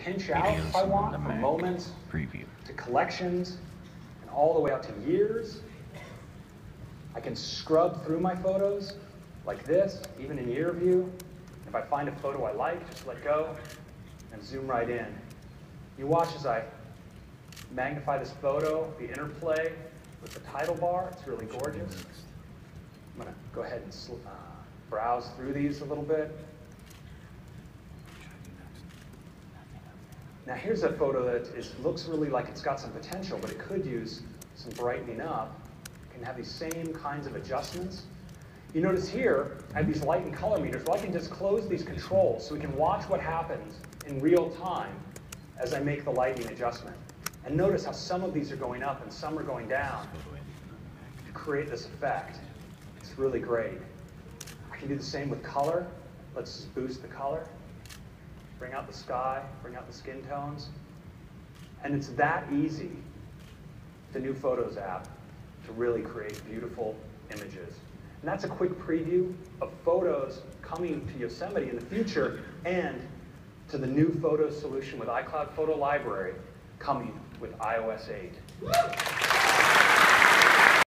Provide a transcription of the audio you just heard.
pinch out if I want from moments Preview. to collections and all the way out to years. I can scrub through my photos like this, even in year view. If I find a photo I like, just let go and zoom right in. You watch as I magnify this photo, the interplay with the title bar. It's really gorgeous. I'm going to go ahead and uh, browse through these a little bit. Now here's a photo that is, looks really like it's got some potential, but it could use some brightening up. It can have these same kinds of adjustments. You notice here, I have these light and color meters, well I can just close these controls so we can watch what happens in real time as I make the lighting adjustment. And notice how some of these are going up and some are going down to create this effect. It's really great. I can do the same with color. Let's boost the color. Bring out the sky, bring out the skin tones. And it's that easy, the new Photos app, to really create beautiful images. And that's a quick preview of photos coming to Yosemite in the future and to the new photo solution with iCloud Photo Library coming with iOS 8.